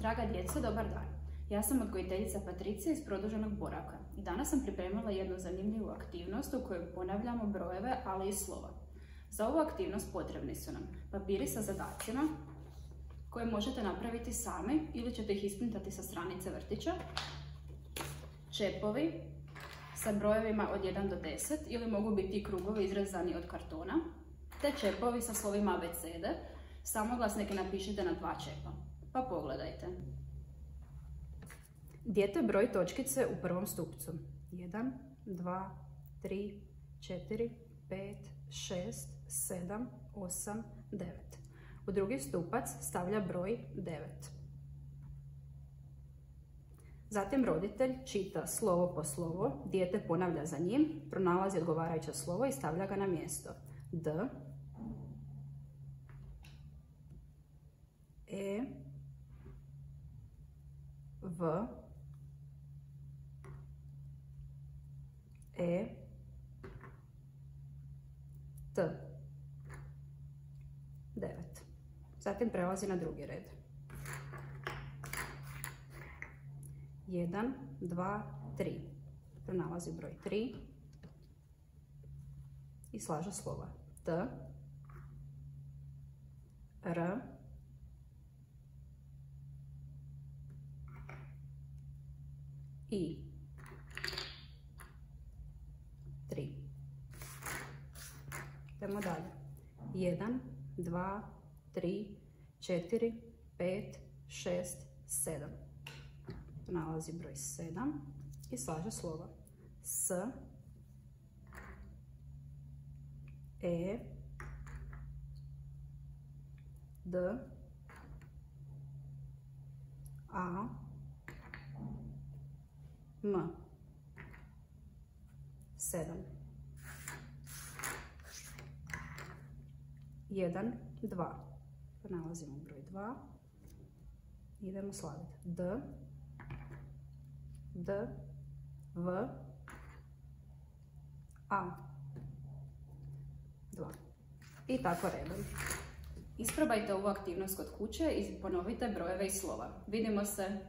Draga djeco, dobar dan. Ja sam odgojiteljica Patricija iz produženog boravka danas sam pripremila jednu zanimljivu aktivnost u kojoj ponavljamo brojeve, ali i slova. Za ovu aktivnost potrebni su nam papiri sa zadacima koje možete napraviti sami ili ćete ih isprintati sa stranice vrtića, čepovi sa brojevima od 1 do 10 ili mogu biti i krugovi izrezani od kartona, te čepovi sa slovima abecede, samoglasnike napišite na dva čepa. Pa pogledajte. Dijete broji točkice u prvom stupcu. 1, 2, 3, 4, 5, 6, 7, 8, 9. U drugi stupac stavlja broj 9. Zatim roditelj čita slovo po slovo, dijete ponavlja za njim, pronalazi odgovarajuće slovo i stavlja ga na mjesto. D, E, V, E, T. 9. Zatim prelazi na drugi red. 1, 2, 3. Pronalazi broj 3 i slaže slova T, R, I. 3. Idemo dalje. 1, 2, 3, 4, 5, 6, 7. Nalazi broj 7 i slaže slova S, E, D, A, M. 7. 1, 2. Nalazimo broj 2. Idemo slaviti. D, D, V, A. 2. I tako redom. Isprobajte ovu aktivnost kod kuće i ponovite brojeve i slova. Vidimo se!